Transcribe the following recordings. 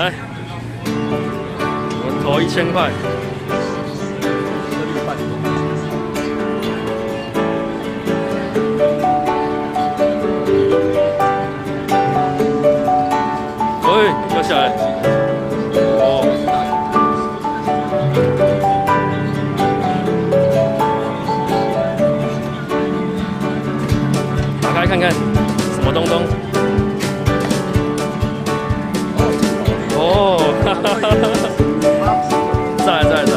来，我投一千块。哎，掉下来。哦。打开看看，什么东东？哈哈哈哈哈！在在在。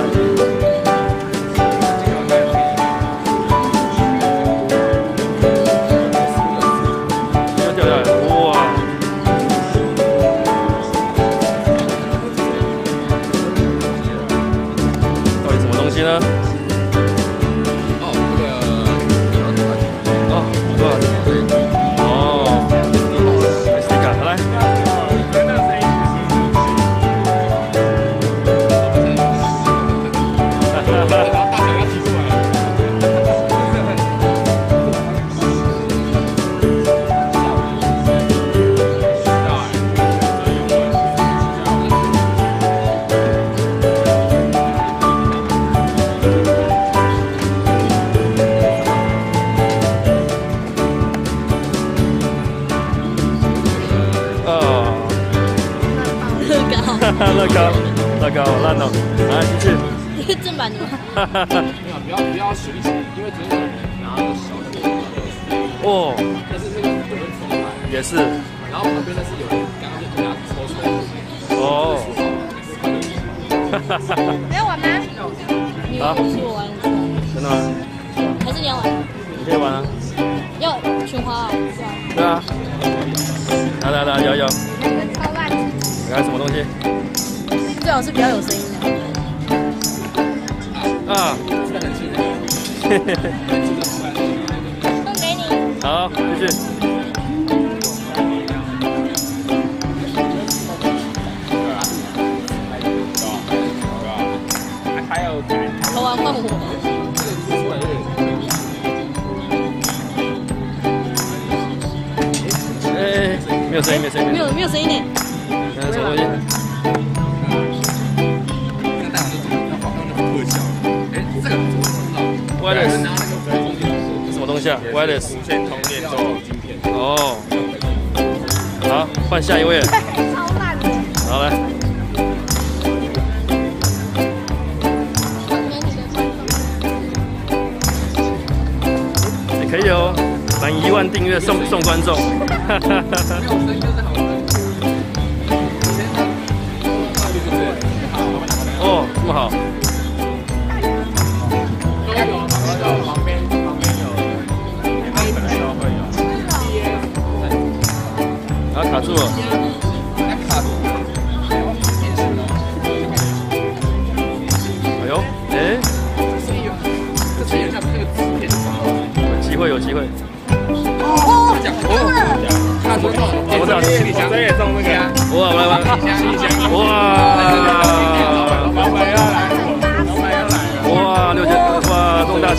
又掉下来，哇！到底什么东西呢？乐高，乐高，好烂哦！来，继续。这是正版的吗？哈哈哈。没有，不要不要随便，因为昨天拿了小的，哦，但是那个有人重买，也是。然后旁边那是有人刚刚就给他抽出来，哦。哈哈哈哈。没有玩吗？你好是我玩，我玩真的吗？还是你要玩？你可以玩啊。要群花啊，是吧？对啊。来来来，摇摇。超烂，来什么东西？最好是比较有声音的。啊。这个很轻的，嘿嘿嘿。送给你。好，继续。还有投完换我。哎，没有声音，没有声音，没有没有声音呢。看什么东 Wireless 拿那个中间什么东西啊？Wireless。无线通电做晶片。哦。好，换下一位。超烂的。好来。也可以哦，满一万订阅送送观众。哈哈哈哈旁边旁边有，本来都会有。然后卡住。了。那卡住。哎呦，哎，这有，这是有像那个纸片？有机会有机会。哦，看多少？我找行李箱，这也送这个啊。哇，来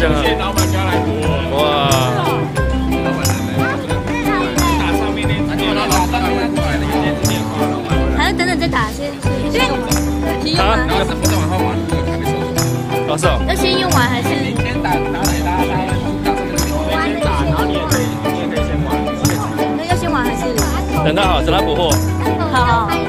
哇，中大奖了，老板就要来补。哇，老板来打上面那，你有老板会过来的，有电子电话，老板。还是等等再打，先先用完。先用啊完然。后不是晚上玩还没收。老师哦，要先用完还是？你先打打打打打先打，然后你也可以，你也可以先玩。那要先玩还是？等他好，等他补货。好好。